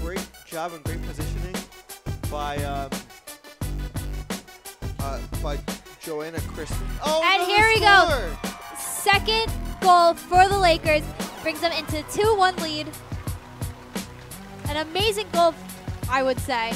great job and great positioning by um, uh, by Joanna Christie. Oh, and here we score! go. Second goal for the Lakers brings them into 2-1 lead. An amazing goal, I would say.